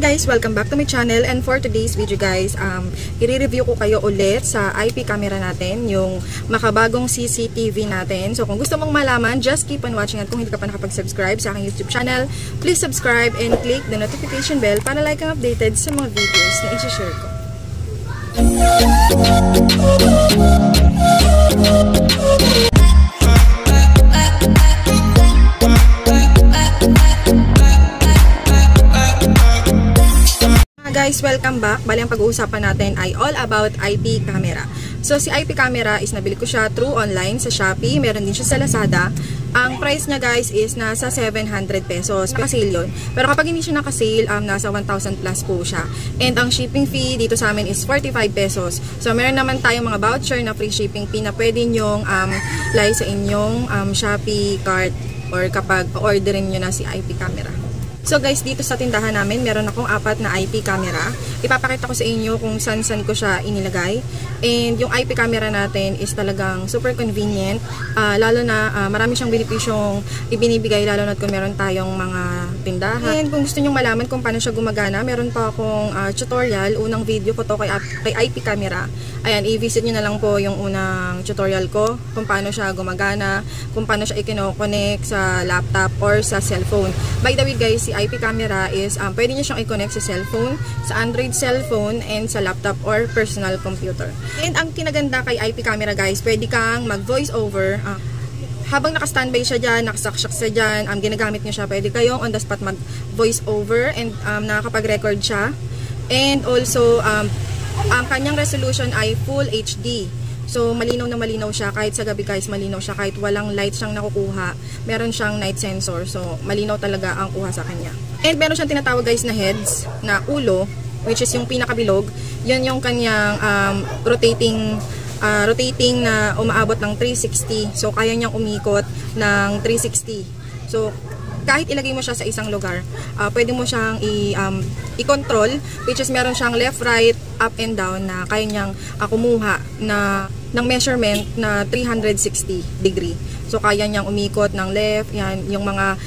guys! Welcome back to my channel and for today's video guys, um, i-review ko kayo ulit sa IP camera natin, yung makabagong CCTV natin. So kung gusto mong malaman, just keep on watching at kung hindi ka pa nakapag-subscribe sa aking YouTube channel, please subscribe and click the notification bell para like kang updated sa mga videos na i-share ko. Welcome back. Bali ang pag-uusapan natin ay all about IP camera. So si IP camera is nabili ko siya through online sa Shopee, meron din siya sa Lazada. Ang price niya guys is nasa 700 pesos. Pa-sale yun. Pero kapag hindi siya naka-sale, um, nasa 1,000 plus po siya. And ang shipping fee dito sa amin is 45 pesos. So meron naman tayong mga voucher na free shipping fee na pwede nyong um, lay sa inyong um, Shopee cart or kapag orderin nyo na si IP camera. So guys, dito sa tindahan namin, meron akong apat na IP camera. Ipapakita ko sa inyo kung saan-saan ko siya inilagay. And yung IP camera natin is talagang super convenient. Uh, lalo na uh, marami siyang benepisyong ibinibigay lalo na kung meron tayong mga tindahan. And kung gusto nyong malaman kung paano siya gumagana, meron pa akong uh, tutorial. Unang video ko to kay, kay IP camera. Ayan, i-visit nyo na lang po yung unang tutorial ko kung paano siya gumagana, kung paano siya i-connect sa laptop or sa cellphone. By the way guys, si IP camera is um, pwede nyo siyang i-connect sa cellphone, sa Android cellphone, and sa laptop or personal computer. And ang kinaganda kay IP camera guys, pwede kang mag-voice over. Uh, habang naka-standby siya dyan, nakasaksak siya dyan, um, ginagamit niyo siya, pwede kayong on the spot mag-voice over and um, nakakapag-record siya. And also, um, ang kanyang resolution ay Full HD. So, malinaw na malinaw siya. Kahit sa gabi guys, malinaw siya. Kahit walang light siyang nakukuha, meron siyang night sensor. So, malinaw talaga ang kuha sa kanya. And meron siyang tinatawag guys na heads, na ulo, which is yung pinakabilog. Yan yung kanyang um, rotating uh, rotating na umaabot ng 360. So, kaya niyang umikot ng 360. So, kahit ilagay mo siya sa isang lugar, uh, pwede mo siyang i, um, i-control, which is meron siyang left, right, up and down na kaya niyang uh, na, ng measurement na 360 degree. So, kaya niyang umikot ng left, yan, yung mga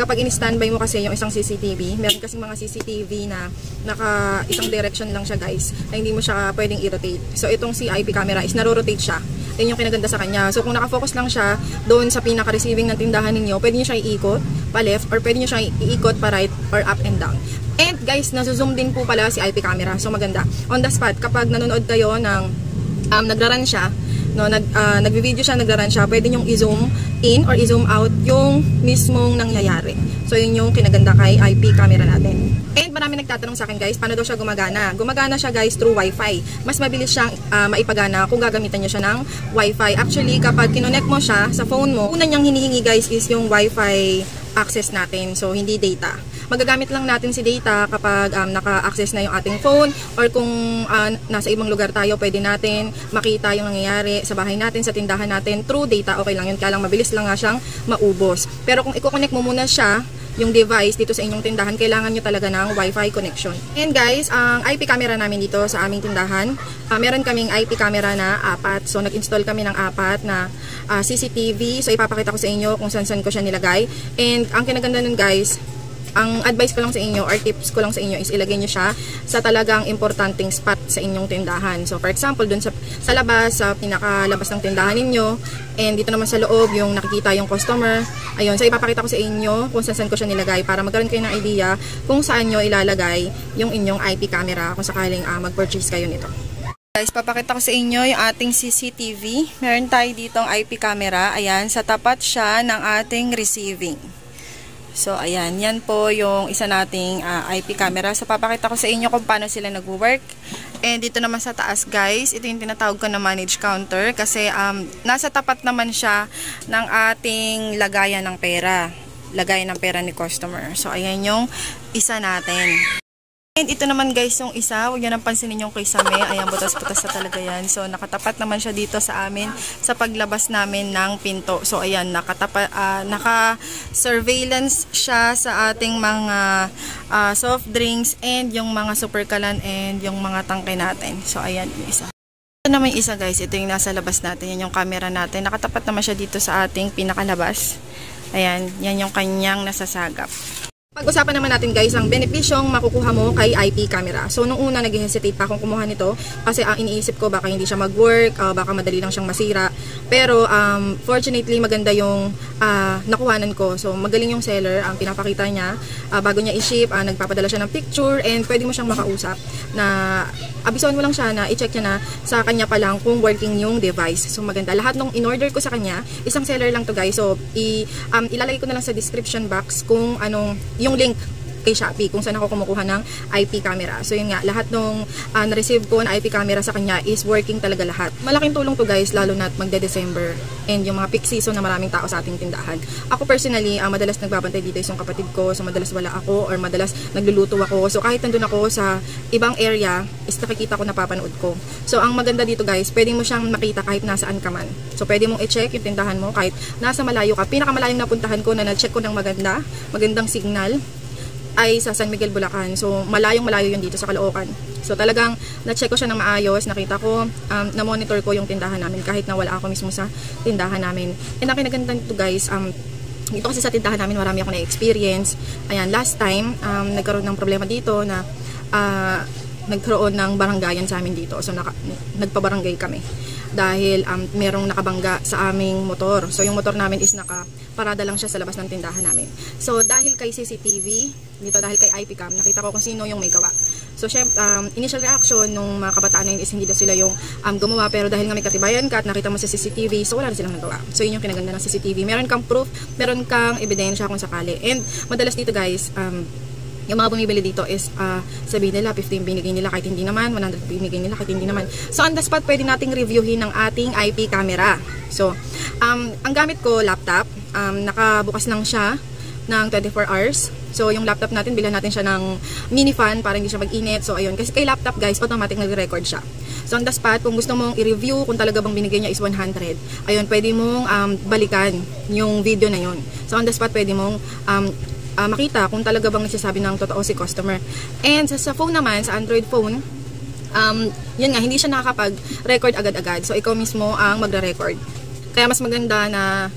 kapag in-standby mo kasi yung isang CCTV, meron kasi mga CCTV na naka isang direction lang siya guys, na hindi mo siya pwedeng i-rotate. So itong CIP camera is naro-rotate siya. Yan yung kinaganda sa kanya. So kung naka-focus lang siya doon sa pinaka-receiving ng tindahan ninyo, pwede niyo siya iikot pa left or pwede niyo siya iikot pa right or up and down. And guys, nasa-zoom din po pala si IP camera. So maganda. On the spot, kapag nanonood kayo ng um, nagraran siya, no, nag, uh, nagvi-video siya, nagraran siya, pwede nyong i-zoom in or i-zoom out yung mismong nangyayari. So, yun yung kinaganda kay IP camera natin. And marami nagtatanong sa akin guys, paano daw siya gumagana? Gumagana siya guys through Wi-Fi. Mas mabilis siyang uh, maipagana kung gagamitan niyo siya ng Wi-Fi. Actually, kapag kinonect mo siya sa phone mo, una niyang hinihingi guys is yung Wi-Fi access natin. So, hindi data magagamit lang natin si data kapag um, naka-access na yung ating phone or kung uh, nasa ibang lugar tayo, pwede natin makita yung nangyayari sa bahay natin, sa tindahan natin through data, okay lang yun. Kaya lang mabilis lang nga siyang maubos. Pero kung i-connect mo muna siya yung device dito sa inyong tindahan, kailangan nyo talaga ng Wi-Fi connection. And guys, ang IP camera namin dito sa aming tindahan, uh, meron kaming IP camera na apat. So, nag-install kami ng apat na uh, ah, CCTV. So, ipapakita ko sa inyo kung saan-saan ko siya nilagay. And ang kinaganda nun guys, ang advice ko lang sa inyo or tips ko lang sa inyo is ilagay nyo siya sa talagang importanteng spot sa inyong tindahan. So for example, dun sa, sa labas, sa pinakalabas ng tindahan ninyo, and dito naman sa loob, yung nakikita yung customer. Ayun, so ipapakita ko sa inyo kung saan, ko siya nilagay para magkaroon kayo ng idea kung saan nyo ilalagay yung inyong IP camera kung sakaling uh, mag-purchase kayo nito. Guys, papakita ko sa inyo yung ating CCTV. Meron tayo ditong IP camera. Ayan, sa tapat siya ng ating receiving. So, ayan. Yan po yung isa nating uh, ah, IP camera. So, papakita ko sa inyo kung paano sila nag-work. And dito naman sa taas, guys, ito yung tinatawag ko na manage counter. Kasi, um, nasa tapat naman siya ng ating lagayan ng pera. Lagayan ng pera ni customer. So, ayan yung isa natin. And ito naman guys yung isa, huwag nyo nang pansinin yung kay Same. Ayan, butas-butas na talaga yan. So, nakatapat naman siya dito sa amin sa paglabas namin ng pinto. So, ayan, nakatapat, uh, naka-surveillance siya sa ating mga uh, soft drinks and yung mga super kalan and yung mga tangke natin. So, ayan yung isa. Ito naman yung isa guys, ito yung nasa labas natin. Yan yung camera natin. Nakatapat naman siya dito sa ating pinakalabas. Ayan, yan yung kanyang nasasagap. Pag-usapan naman natin guys ang benepisyong makukuha mo kay IP camera. So nung una nag-hesitate pa akong kumuha nito kasi ang iniisip ko baka hindi siya mag-work, uh, baka madali lang siyang masira. Pero um, fortunately maganda yung uh, nakuhanan ko. So magaling yung seller, ang pinapakita niya uh, bago niya i-ship, uh, nagpapadala siya ng picture and pwede mo siyang makausap na abisoan mo lang siya na i-check niya na sa kanya pa lang kung working yung device. So maganda. Lahat nung in-order ko sa kanya, isang seller lang to guys. So i, um, ilalagay ko na lang sa description box kung anong yung link kay Shopee kung saan ako kumukuha ng IP camera. So yun nga, lahat nung uh, na-receive ko na IP camera sa kanya is working talaga lahat. Malaking tulong to guys, lalo na magde-December and yung mga peak season na maraming tao sa ating tindahan. Ako personally, uh, madalas nagbabantay dito yung kapatid ko, so madalas wala ako or madalas nagluluto ako. So kahit nandun ako sa ibang area, is nakikita ko napapanood ko. So ang maganda dito guys, pwede mo siyang makita kahit nasaan ka man. So pwede mong i-check yung tindahan mo kahit nasa malayo ka. Pinakamalayong napuntahan ko na na-check ko ng maganda, magandang signal ay sa San Miguel, Bulacan. So, malayong malayo yun dito sa Caloocan. So, talagang na-check ko siya ng maayos. Nakita ko, um, na-monitor ko yung tindahan namin kahit na wala ako mismo sa tindahan namin. And ang kinaganda nito guys, um, dito kasi sa tindahan namin marami ako na-experience. Ayan, last time, um, nagkaroon ng problema dito na uh, nagkaroon ng barangayan sa amin dito. So, naka, nagpabarangay kami dahil um, merong nakabangga sa aming motor. So yung motor namin is nakaparada lang siya sa labas ng tindahan namin. So dahil kay CCTV, dito dahil kay IP cam, nakita ko kung sino yung may gawa. So syempre, um, initial reaction nung mga kabataan na yun is hindi daw sila yung um, gumawa pero dahil nga may katibayan ka at nakita mo sa CCTV, so wala na silang nagawa. So yun yung kinaganda ng CCTV. Meron kang proof, meron kang ebidensya kung sakali. And madalas dito guys, um, yung mga bumibili dito is uh, sabihin nila 15 binigay nila kahit hindi naman 100 binigay nila kahit hindi naman. So on the spot pwede nating reviewin ng ating IP camera. So um, ang gamit ko laptop. Um, nakabukas lang siya ng 24 hours. So yung laptop natin bilhan natin siya ng mini fan para hindi siya mag-init. So ayun. Kasi kay laptop guys automatic nagre-record siya. So on the spot, kung gusto mong i-review kung talaga bang binigay niya is 100, ayun, pwede mong um, balikan yung video na yun. So on the spot, pwede mong um, uh, makita kung talaga bang nagsasabi ng totoo si customer. And sa, sa phone naman, sa Android phone, um, yun nga, hindi siya nakakapag-record agad-agad. So, ikaw mismo ang magre-record. Kaya mas maganda na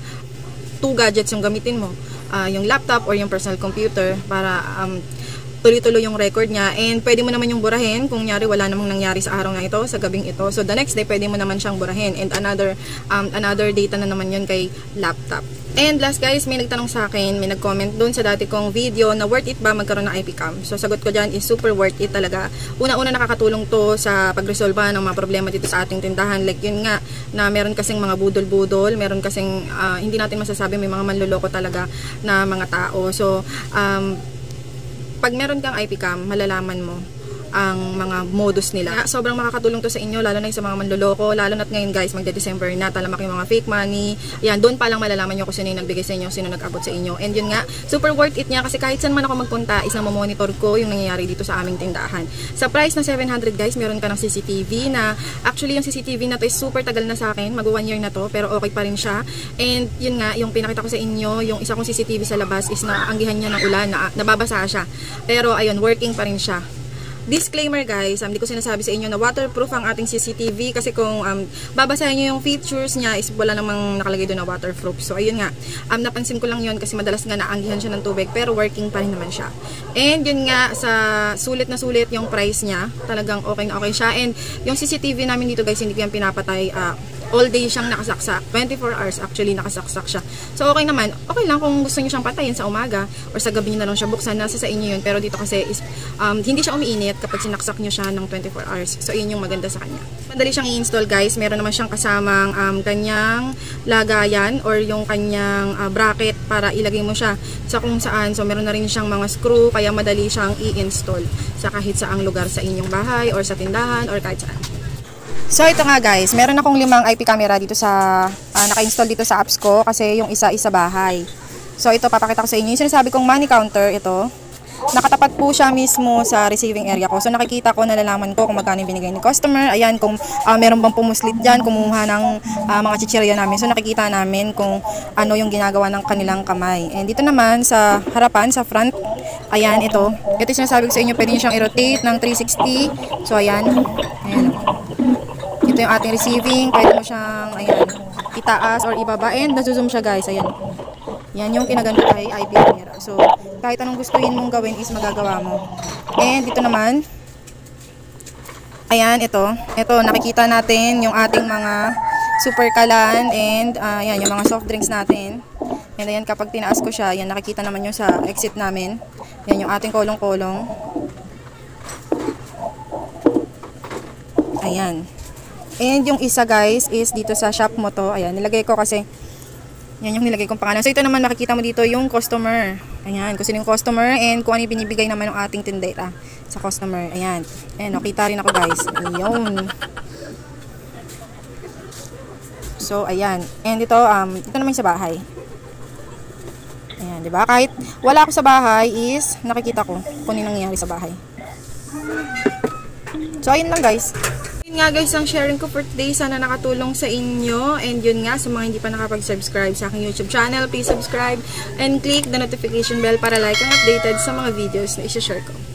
two gadgets yung gamitin mo. Uh, yung laptop or yung personal computer para um, tuloy-tuloy yung record niya and pwede mo naman yung burahin kung nyari wala namang nangyari sa araw na ito, sa gabing ito. So the next day pwede mo naman siyang burahin and another um, another data na naman yun kay laptop. And last guys, may nagtanong sa akin, may nag-comment doon sa dati kong video na worth it ba magkaroon ng IP cam. So sagot ko dyan is super worth it talaga. Una-una nakakatulong to sa pagresolve ng mga problema dito sa ating tindahan. Like yun nga, na meron kasing mga budol-budol, meron kasing uh, hindi natin masasabi may mga manluloko talaga na mga tao. So um, pag meron kang IP cam, malalaman mo ang mga modus nila. Sobrang makakatulong to sa inyo, lalo na sa mga manloloko, lalo na ngayon guys, magde-December na, talamak yung mga fake money. Yan, doon pa lang malalaman nyo kung sino yung nagbigay sa inyo, sino nag-abot sa inyo. And yun nga, super worth it niya kasi kahit saan man ako magpunta, is na monitor ko yung nangyayari dito sa aming tindahan. Sa price na 700 guys, meron ka ng CCTV na, actually yung CCTV na to is super tagal na sa akin, mag 1 year na to, pero okay pa rin siya. And yun nga, yung pinakita ko sa inyo, yung isa kong CCTV sa labas is naanggihan niya ng ulan, na, nababasa siya. Pero ayun, working pa rin siya. Disclaimer guys, um, hindi ko sinasabi sa inyo na waterproof ang ating CCTV kasi kung um, babasahin nyo yung features niya is wala namang nakalagay doon na waterproof. So ayun nga, um, napansin ko lang yun kasi madalas nga naanggihan siya ng tubig pero working pa rin naman siya. And yun nga, sa sulit na sulit yung price niya, talagang okay na okay siya. And yung CCTV namin dito guys, hindi ko yan pinapatay uh, all day siyang nakasaksak. 24 hours actually nakasaksak siya. So okay naman, okay lang kung gusto niyo siyang patayin sa umaga or sa gabi niyo na lang siya buksan, nasa sa inyo yun. Pero dito kasi is, um, hindi siya umiinit kapag sinaksak niyo siya ng 24 hours. So yun yung maganda sa kanya. Madali siyang i-install guys. Meron naman siyang kasamang um, kanyang lagayan or yung kanyang uh, bracket para ilagay mo siya sa kung saan. So meron na rin siyang mga screw kaya madali siyang i-install sa kahit saang lugar sa inyong bahay or sa tindahan or kahit saan. So ito nga guys, meron akong limang IP camera dito sa, uh, naka-install dito sa apps ko kasi yung isa isa bahay. So ito papakita ko sa inyo, yung sinasabi kong money counter, ito. Nakatapat po siya mismo sa receiving area ko. So nakikita ko, nalalaman ko kung magkano yung binigay ni customer. Ayan, kung uh, meron bang pumuslit dyan, kumuha ng uh, mga chichirya namin. So nakikita namin kung ano yung ginagawa ng kanilang kamay. And dito naman sa harapan, sa front, ayan, ito. Ito yung sinasabi ko sa inyo, pwede siyang i-rotate ng 360. So ayan, ayan. Ito yung ating receiving. Pwede mo siyang, ayan, itaas or ibaba. And nasuzoom siya guys. Ayan. Yan yung kinaganda kay IP camera. So, kahit anong gustuin mong gawin is magagawa mo. And dito naman, ayan, ito. Ito, nakikita natin yung ating mga super kalan and uh, yan, yung mga soft drinks natin. And ayan, kapag tinaas ko siya, yan, nakikita naman yung sa exit namin. Yan yung ating kolong-kolong. Ayan. And yung isa guys is dito sa shop mo to. Ayan, nilagay ko kasi yan yung nilagay kong pangalan. So, ito naman makikita mo dito yung customer. Ayan, kung sino yung customer and kung ano yung binibigay naman ng ating tindera sa customer. Ayan. Ayan, nakita rin ako guys. Ayun. So, ayan. And ito, um, ito naman sa bahay. Ayan, di ba? Kahit wala ako sa bahay is nakikita ko kung ano nangyayari sa bahay. So, ayun lang guys. Nga guys ang sharing ko for today. Sana nakatulong sa inyo. And yun nga, sa mga hindi pa nakapag-subscribe sa aking YouTube channel, please subscribe and click the notification bell para like and updated sa mga videos na isi-share ko.